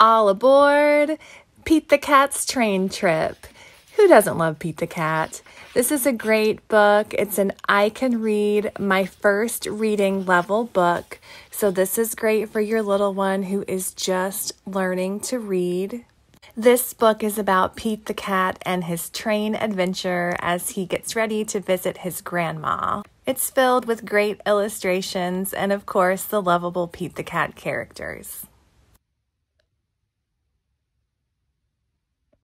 All aboard Pete the Cat's train trip. Who doesn't love Pete the Cat? This is a great book. It's an I can read my first reading level book. So, this is great for your little one who is just learning to read. This book is about Pete the Cat and his train adventure as he gets ready to visit his grandma. It's filled with great illustrations and, of course, the lovable Pete the Cat characters.